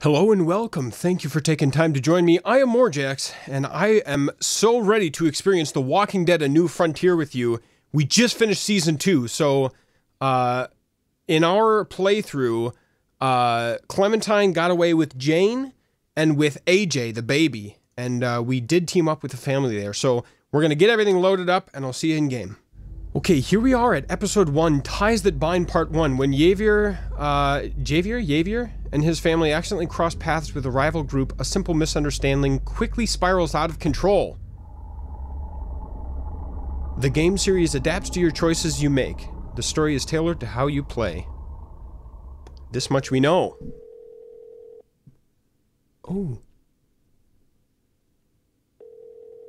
Hello and welcome. Thank you for taking time to join me. I am Morjax, and I am so ready to experience The Walking Dead: A New Frontier with you. We just finished season two, so uh, in our playthrough, uh, Clementine got away with Jane and with AJ, the baby, and uh, we did team up with the family there. So we're gonna get everything loaded up, and I'll see you in game. Okay, here we are at episode one, Ties That Bind Part One. When Javier, uh, Javier, Javier, and his family accidentally cross paths with a rival group, a simple misunderstanding quickly spirals out of control. The game series adapts to your choices you make. The story is tailored to how you play. This much we know. Oh.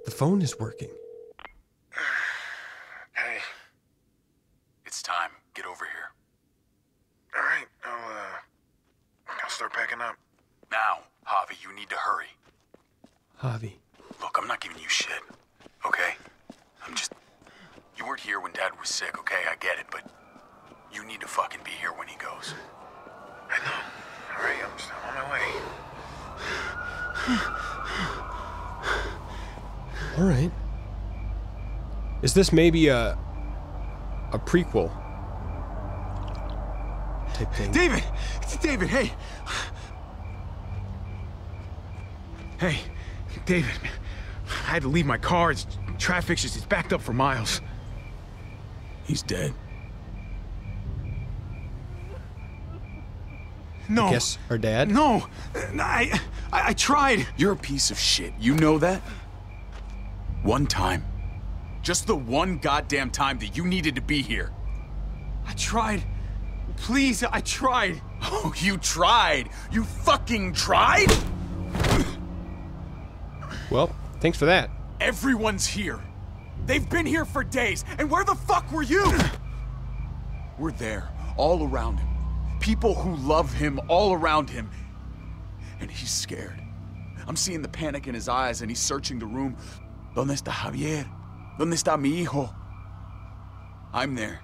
The phone is working. Hey, It's time. Get over here. all right, I'll, uh, I'll start packing up. Now, Javi, you need to hurry. Javi. Look, I'm not giving you shit, okay? I'm just. You weren't here when Dad was sick, okay? I get it, but you need to fucking be here when he goes. I know. All right, I'm, just, I'm on my way. All right. Is this maybe a a prequel type thing? David! David, hey! Hey, David, I had to leave my car. It's, traffic's just, it's backed up for miles. He's dead. No. Guess our dad. No, I, I, I tried. You're a piece of shit. You know that? One time. Just the one goddamn time that you needed to be here. I tried. Please, I tried. Oh, you tried! You fucking tried? Well, thanks for that. Everyone's here. They've been here for days, and where the fuck were you? We're there, all around him. People who love him all around him. And he's scared. I'm seeing the panic in his eyes, and he's searching the room. ¿Dónde está Javier? ¿Dónde está mi hijo? I'm there,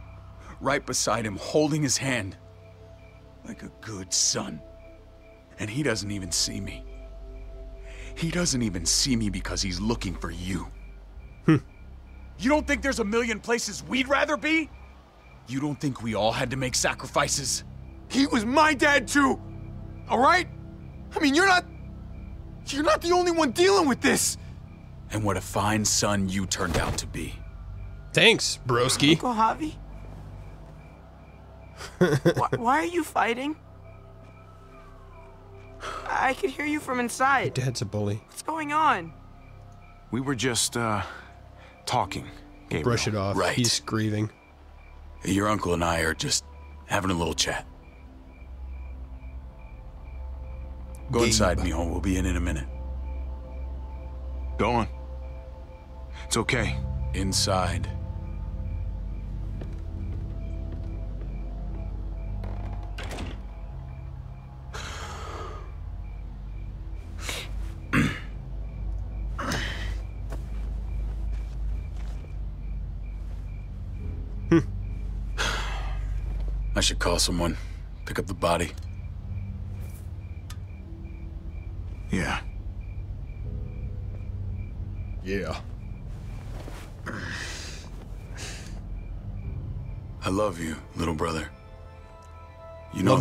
right beside him, holding his hand. Like a good son. And he doesn't even see me. He doesn't even see me because he's looking for you. Hmm. You don't think there's a million places we'd rather be? You don't think we all had to make sacrifices? He was my dad too. All right? I mean, you're not. You're not the only one dealing with this. And what a fine son you turned out to be. Thanks, broski. Uncle Javi? why, why are you fighting? I could hear you from inside. Dad's a bully. What's going on? We were just, uh, talking. Gabriel. Brush it off. Right. He's grieving. Your uncle and I are just having a little chat. Go Gabe. inside, mijo. We'll be in in a minute. Go on. It's okay. Inside. Hmm. I should call someone. Pick up the body.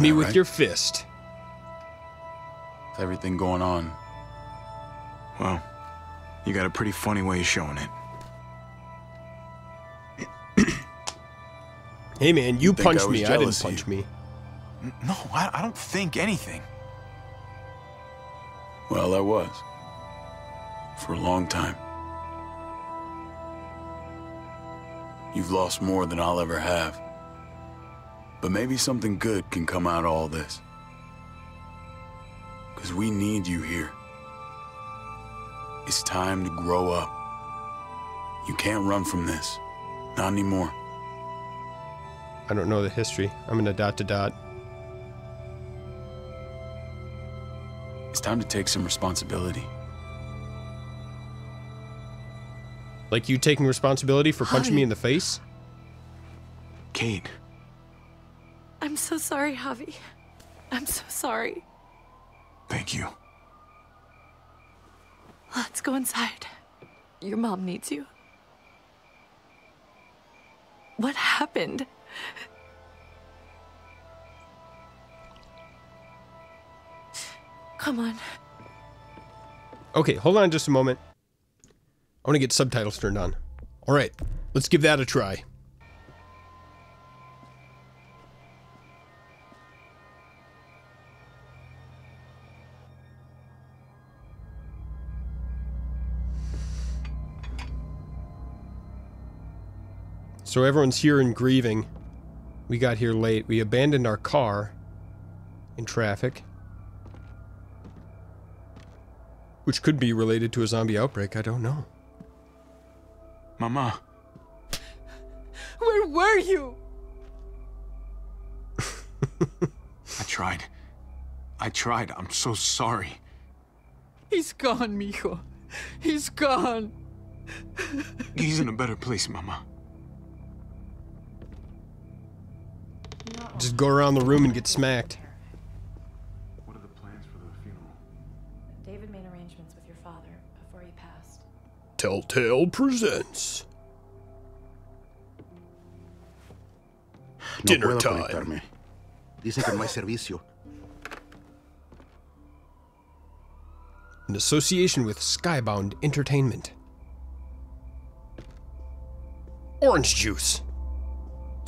Me with right? your fist. With everything going on. Well, you got a pretty funny way of showing it. Hey man, you think I punched was me. I didn't punch you. me. No, I, I don't think anything. Well, I was. For a long time. You've lost more than I'll ever have. But maybe something good can come out of all this. Because we need you here. It's time to grow up. You can't run from this. Not anymore. I don't know the history. I'm in a dot to dot. It's time to take some responsibility. Like you taking responsibility for punching me in the face? Kate, I'm so sorry, Javi. I'm so sorry. Thank you. Let's go inside. Your mom needs you. What happened? Come on. Okay, hold on just a moment. I want to get subtitles turned on. All right, let's give that a try. So everyone's here and grieving. We got here late. We abandoned our car in traffic. Which could be related to a zombie outbreak, I don't know. Mama. Where were you? I tried. I tried. I'm so sorry. He's gone, mijo. He's gone. He's in a better place, Mama. Just go around the room and get smacked. What are the plans for the funeral? David made arrangements with your father before he passed. Telltale presents. No Dinner puedo time. conectarme. Dicen que no hay servicio. In association with Skybound Entertainment. Orange juice.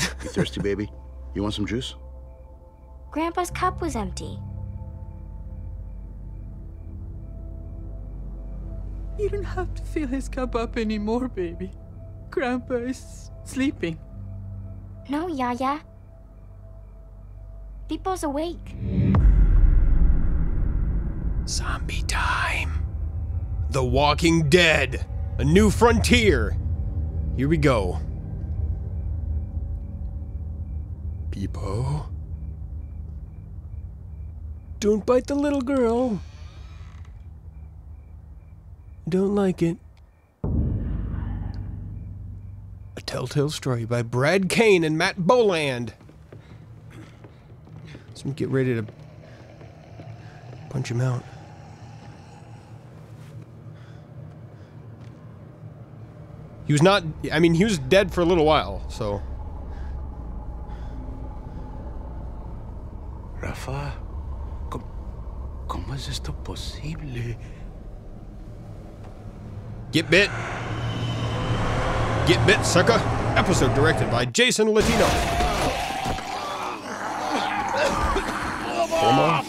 You thirsty, baby? You want some juice? Grandpa's cup was empty. You don't have to fill his cup up anymore, baby. Grandpa is sleeping. No, Yaya. People's awake. Zombie time. The Walking Dead. A new frontier. Here we go. Peepo. Don't bite the little girl. Don't like it. A Telltale Story by Brad Kane and Matt Boland. Let's get ready to punch him out. He was not. I mean, he was dead for a little while, so. Es esto posible? Get bit. Get bit, sucker. Episode directed by Jason Latino. Homo.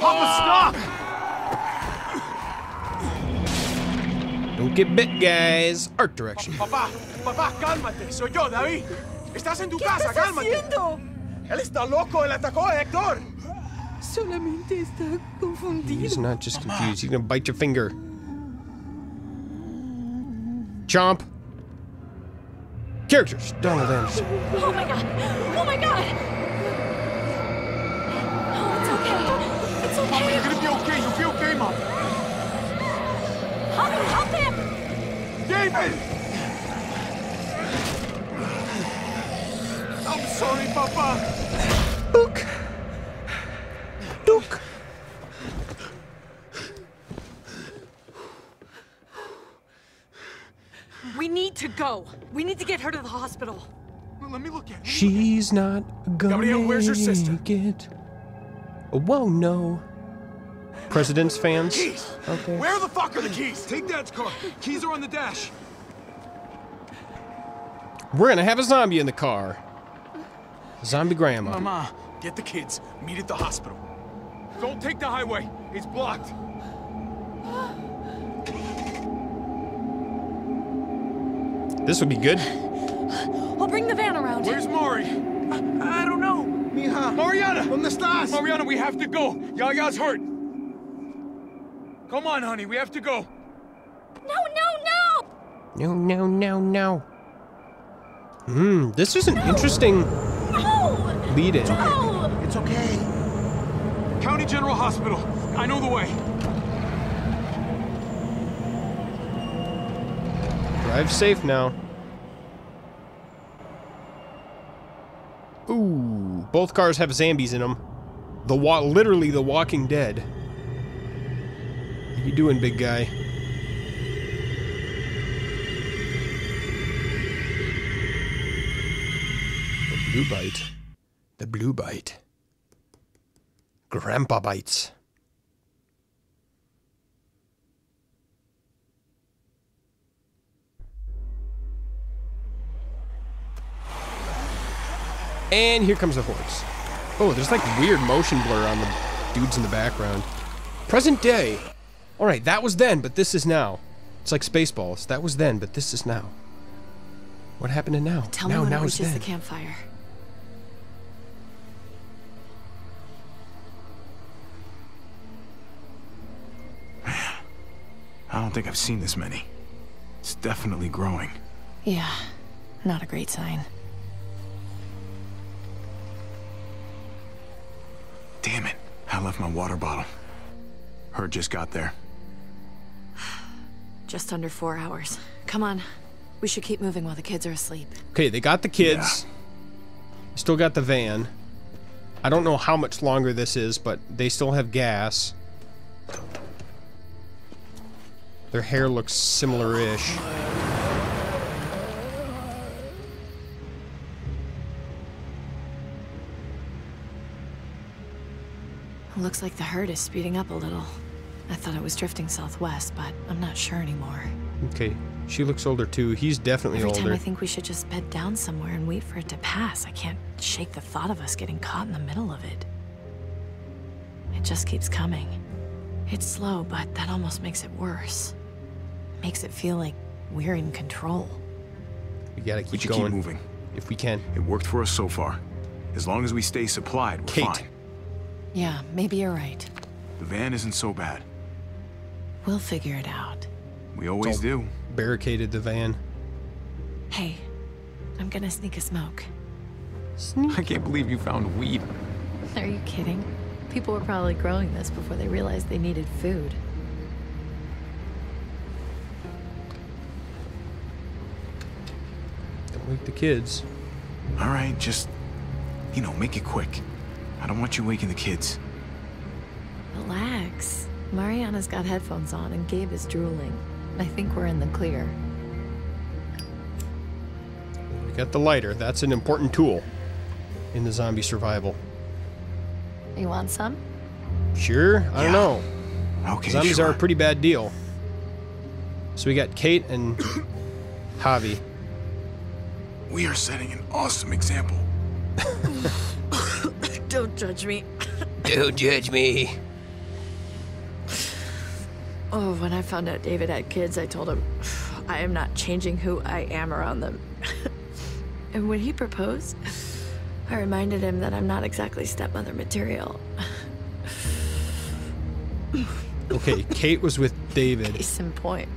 Papa, stop! Don't get bit, guys. Art direction. Papá, papá, cálmate. Soy yo, David. Estás en tu casa, cálmate. haciendo? Él está loco. Él atacó a Héctor. Solamente está confundido. He's not just confused. He's gonna bite your finger. Chomp. Characters. Donald Anderson. Oh my god! Oh my god! Oh, it's okay. It's Mama, okay. you're gonna be okay. You'll be okay, Mom. Help him! Help him! David! I'm sorry, Papa. Duke. Duke. We need to go. We need to get her to the hospital. Well, let me look at it. She's not gonna Gabriel, where's your sister? make it. Whoa, no. President's fans. Keys. Okay. Where the fuck are the keys? Take Dad's car. Keys are on the dash. We're gonna have a zombie in the car. Zombie grandma. Mama, get the kids. Meet at the hospital. Don't take the highway. It's blocked. This would be good. We'll bring the van around. Where's Mari? I, I don't know. Mija. Mariana. ¿Dónde estás? Mariana, we have to go. Yaya's hurt. Come on, honey. We have to go. No, no, no! No, no, no, no. Hmm, this is an interesting No! lead in. No! It's okay. County General Hospital. I know the way. Drive safe now. Ooh, both cars have zombies in them. The wa- literally the Walking Dead. How you doing, big guy? The blue bite. The blue bite. Grandpa bites. And here comes the horse. Oh, there's like weird motion blur on the dudes in the background. Present day. All right, that was then, but this is now. It's like Spaceballs. That was then, but this is now. What happened to now? Tell now, me when now it is reaches the campfire. I don't think I've seen this many. It's definitely growing. Yeah, not a great sign. Damn it. I left my water bottle. Herd just got there. Just under four hours. Come on. We should keep moving while the kids are asleep. Okay, they got the kids. Still got the van. I don't know how much longer this is, but they still have gas. Their hair looks similar-ish. Looks like the herd is speeding up a little. I thought it was drifting southwest, but I'm not sure anymore. Okay, she looks older too. He's definitely Every time older. I think we should just bed down somewhere and wait for it to pass, I can't shake the thought of us getting caught in the middle of it. It just keeps coming. It's slow, but that almost makes it worse. Makes it feel like we're in control. we gotta keep should going keep moving. if we can. It worked for us so far. As long as we stay supplied, we're Kate. fine. Yeah, maybe you're right. The van isn't so bad. We'll figure it out. We always do. Barricaded the van. Hey, I'm gonna sneak a smoke. Sneak? I can't believe you found weed. Are you kidding? People were probably growing this before they realized they needed food. Don't wake the kids. All right, just, you know, make it quick. I don't want you waking the kids. Relax. Mariana's got headphones on and Gabe is drooling. I think we're in the clear. We got the lighter. That's an important tool in the zombie survival. You want some? Sure? I don't know. Okay, Zombies sure. are a pretty bad deal. So we got Kate and Javi. We are setting an awesome example. Don't judge me. Don't judge me. Oh, when I found out David had kids, I told him, I am not changing who I am around them. and when he proposed, I reminded him that I'm not exactly stepmother material. Okay, Kate was with David. Case in point.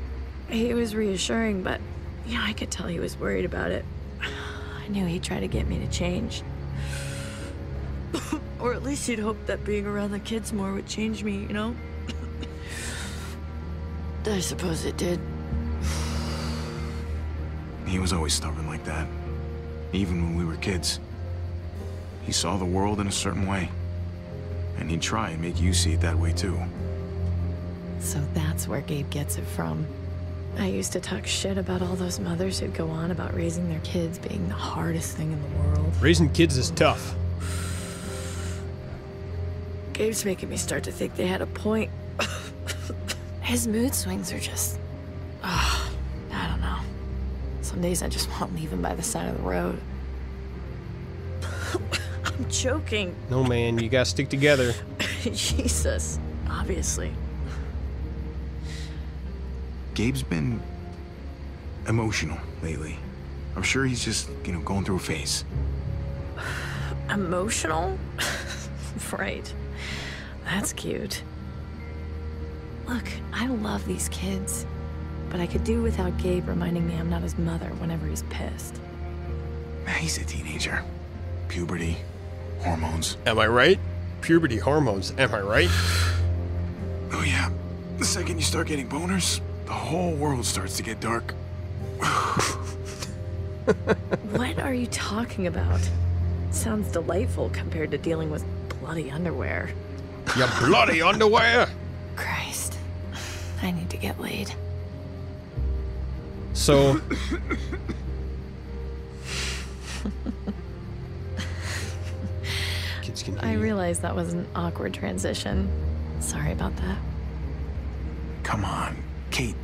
He was reassuring, but, you know, I could tell he was worried about it. I knew he'd try to get me to change. or at least he'd hope that being around the kids more would change me, you know? I suppose it did. He was always stubborn like that. Even when we were kids. He saw the world in a certain way. And he'd try and make you see it that way too. So that's where Gabe gets it from. I used to talk shit about all those mothers who'd go on about raising their kids being the hardest thing in the world. Raising kids is tough. Gabe's making me start to think they had a point. His mood swings are just. ah, I don't know. Some days I just want to leave him by the side of the road. I'm joking. No, man, you gotta stick together. Jesus. Obviously. Gabe's been emotional lately. I'm sure he's just, you know, going through a phase. Emotional? right. That's cute. Look, I love these kids, but I could do without Gabe reminding me I'm not his mother whenever he's pissed. He's a teenager. Puberty, hormones. Am I right? Puberty hormones, am I right? Oh yeah. The second you start getting boners, the whole world starts to get dark. What are you talking about? Sounds delightful compared to dealing with bloody underwear. You bloody underwear! Christ. I need to get laid. So. Kids can I realize that was an awkward transition. Sorry about that. Come on, Kate.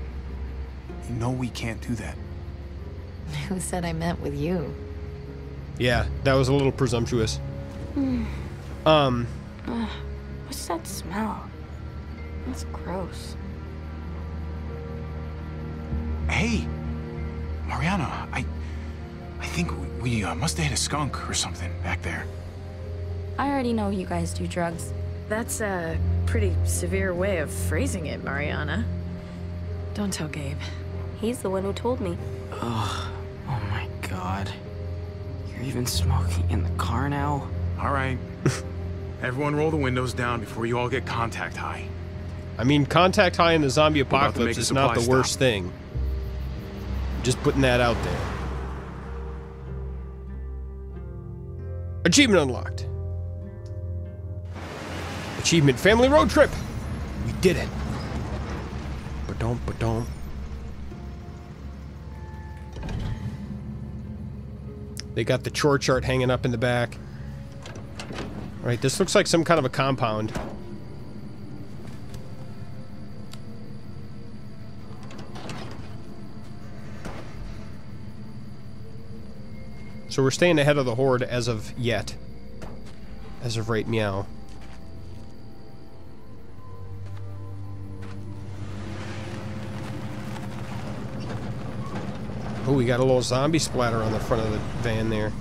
You know we can't do that. Who said I meant with you? Yeah, that was a little presumptuous. Um, What's that smell? That's gross. Hey, Mariana, I, I think we uh, must have hit a skunk or something back there. I already know you guys do drugs. That's a pretty severe way of phrasing it, Mariana. Don't tell Gabe. He's the one who told me. Oh my god. You're even smoking in the car now? All right. Everyone roll the windows down before you all get contact high. I mean, contact high in the zombie apocalypse is not the supply worst stop. thing. Just putting that out there. Achievement unlocked. Achievement family road trip. We did it. Ba-dum, ba-dum. They got the chore chart hanging up in the back. Right, this looks like some kind of a compound. So we're staying ahead of the horde as of yet. As of right meow. Oh, we got a little zombie splatter on the front of the van there.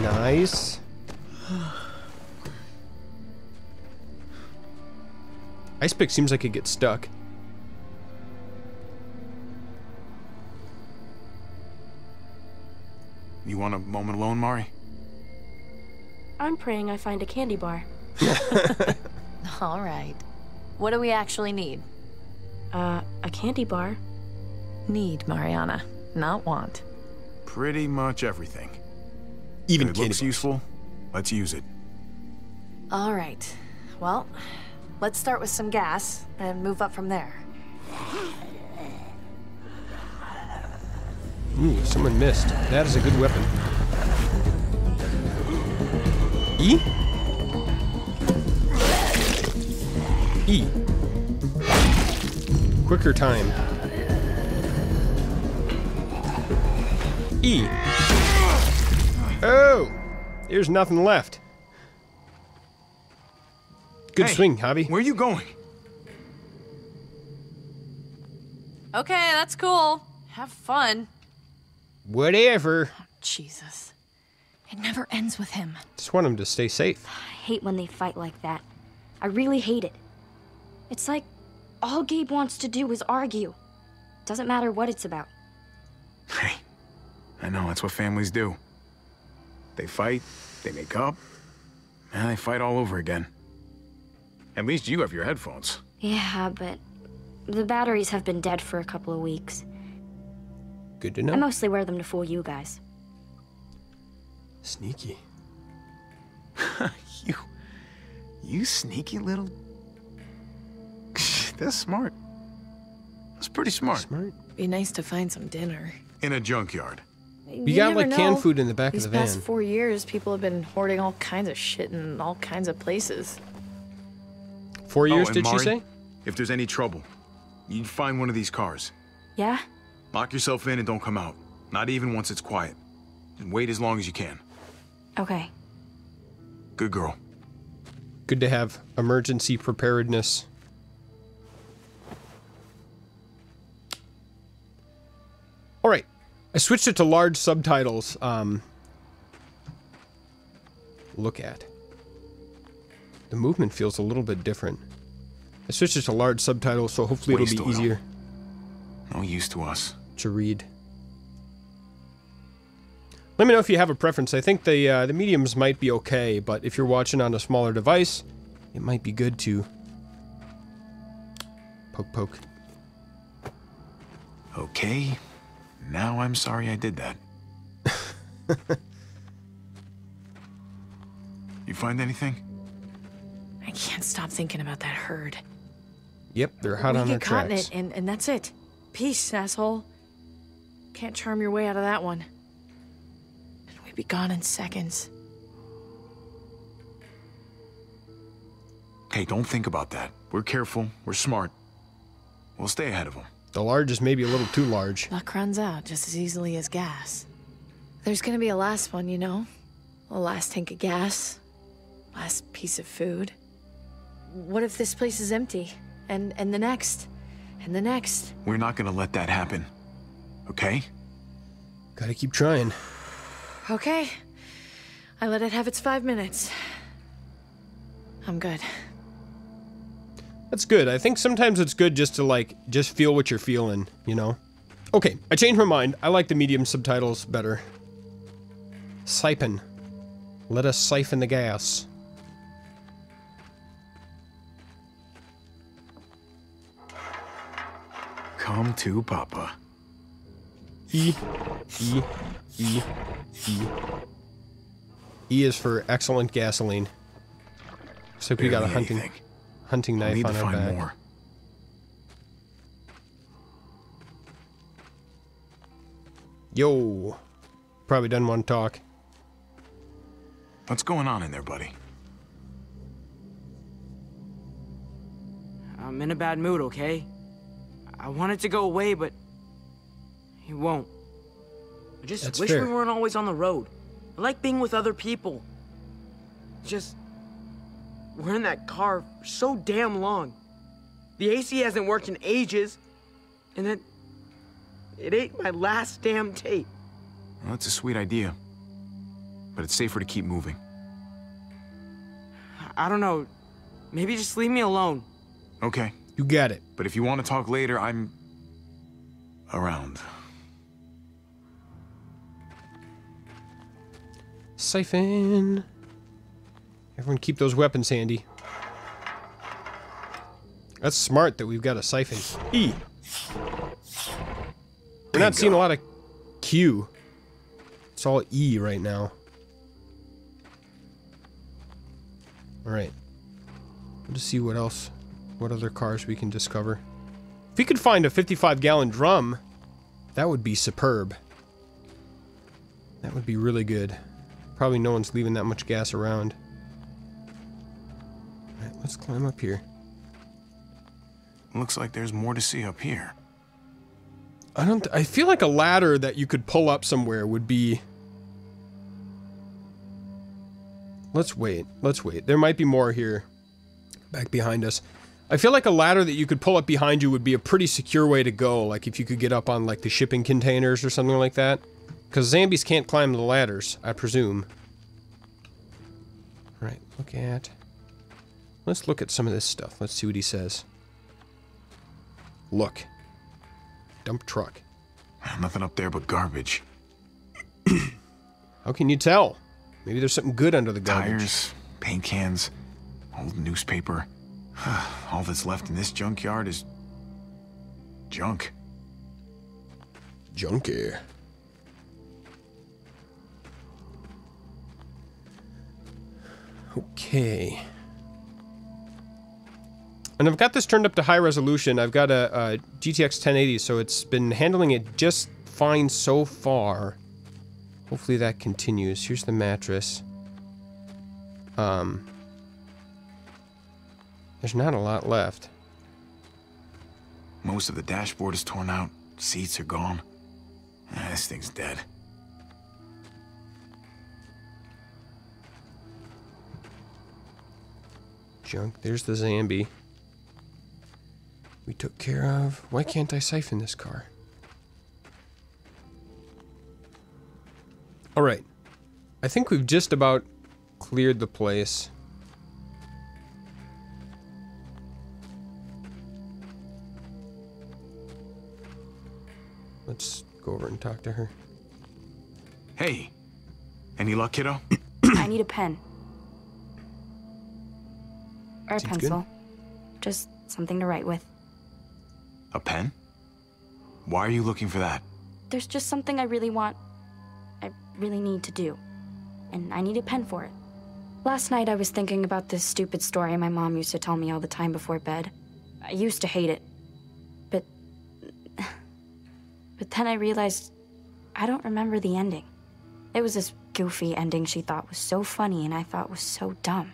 Nice. Ice pick seems like it gets stuck. You want a moment alone, Mari? I'm praying I find a candy bar. All right. What do we actually need? Uh, a candy bar? Need, Mariana, not want. Pretty much everything. Even If it candy looks bars. useful, let's use it. All right. Well, let's start with some gas and move up from there. Ooh, someone missed. That is a good weapon. E? E. Quicker time. E. Oh! There's nothing left. Good Hey, swing, Javi. Where are you going? Okay, that's cool. Have fun. Whatever. Jesus. It never ends with him. Just want him to stay safe. I hate when they fight like that. I really hate it. It's like all Gabe wants to do is argue. Doesn't matter what it's about. Hey, I know, that's what families do. They fight, they make up, and they fight all over again. At least you have your headphones. Yeah, but the batteries have been dead for a couple of weeks. Good to know. I mostly wear them to fool you guys. Sneaky. You, you sneaky little... That's smart. That's pretty smart. Smart. Be nice to find some dinner. In a junkyard. We got like canned food in the back These of the van. These past van. four years, people have been hoarding all kinds of shit in all kinds of places. Four years, oh, and did she Mari, say? If there's any trouble, you find one of these cars. Yeah? Lock yourself in and don't come out. Not even once it's quiet. And wait as long as you can. Okay. Good girl. Good to have emergency preparedness. All right, I switched it to large subtitles. Um, look at. The movement feels a little bit different. I switched it to large subtitles, so hopefully Waste it'll be oil. easier No use to us. to read. Let me know if you have a preference. I think the uh, the mediums might be okay, but if you're watching on a smaller device, it might be good to poke poke. Okay. Now I'm sorry I did that. you find anything? I can't stop thinking about that herd. Yep, they're hot we on get their caught in it, and, and that's it. Peace, asshole. Can't charm your way out of that one. And we'd be gone in seconds. Hey, don't think about that. We're careful. We're smart. We'll stay ahead of them. The large is maybe a little too large. Luck runs out just as easily as gas. There's gonna be a last one, you know? A last tank of gas. Last piece of food. What if this place is empty? And and the next? And the next? We're not gonna let that happen. Okay? Gotta keep trying. Okay. I let it have its five minutes. I'm good. That's good. I think sometimes it's good just to like just feel what you're feeling, you know. Okay, I changed my mind. I like the medium subtitles better. Siphon. Let us siphon the gas. Come to Papa. E E E E. E is for excellent gasoline. Looks like we got a hunting anything. Hunting We'll knife need to on our find back. more. Yo. Probably doesn't want to talk. What's going on in there, buddy? I'm in a bad mood, okay? I want it to go away, but it won't. I just That's wish fair. we weren't always on the road. I like being with other people. Just we're in that car for so damn long. The AC hasn't worked in ages, and then it ate my last damn tape. Well, that's a sweet idea. But it's safer to keep moving. I don't know. Maybe just leave me alone. Okay. You got it. But if you want to talk later, I'm around. Siphon. Everyone keep those weapons handy. That's smart that we've got a siphon. E. We're not seeing a lot of Q. It's all E right now. Alright. We'll just see what else, what other cars we can discover. If we could find a 55 gallon drum, that would be superb. That would be really good. Probably no one's leaving that much gas around. Alright, let's climb up here. Looks like there's more to see up here. I don't. I feel like a ladder that you could pull up somewhere would be. Let's wait. Let's wait. There might be more here. Back behind us. I feel like a ladder that you could pull up behind you would be a pretty secure way to go. Like if you could get up on like the shipping containers or something like that. Because zombies can't climb the ladders, I presume. Right. Look at. Let's look at some of this stuff. Let's see what he says. Look. Dump truck. Ah, nothing up there but garbage. How can you tell? Maybe there's something good under the garbage. Tires, paint cans, old newspaper. All that's left in this junkyard is junk. Junkie. Okay. And I've got this turned up to high resolution. I've got a, a GTX 1080, so it's been handling it just fine so far. Hopefully that continues. Here's the mattress. Um, there's not a lot left. Most of the dashboard is torn out. Seats are gone. Ah, this thing's dead. Junk. There's the Zambi. We took care of. Why can't I siphon this car? All right. I think we've just about cleared the place. Let's go over and talk to her. Hey, any luck, kiddo? I need a pen. Or a Seems good. pencil. Just something to write with. A pen? Why are you looking for that? There's just something I really want. I really need to do. And I need a pen for it. Last night I was thinking about this stupid story my mom used to tell me all the time before bed. I used to hate it. But. But then I realized I don't remember the ending. It was this goofy ending she thought was so funny and I thought was so dumb.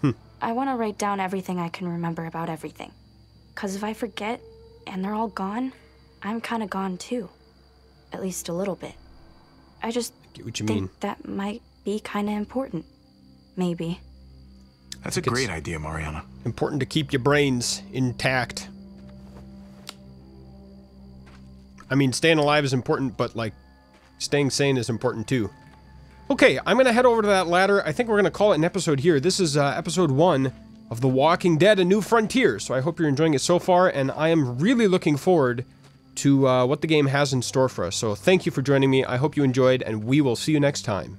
Hmm. I want to write down everything I can remember about everything. Because if I forget and they're all gone, I'm kind of gone too. At least a little bit. I just Get what you think mean. that might be kind of important. Maybe. That's a great idea, Mariana. Important to keep your brains intact. I mean, staying alive is important, but like staying sane is important too. Okay, I'm gonna head over to that ladder. I think we're gonna call it an episode here. This is uh, episode one of The Walking Dead: A New Frontier. So I hope you're enjoying it so far, and I am really looking forward to uh, what the game has in store for us. So thank you for joining me. I hope you enjoyed, and we will see you next time.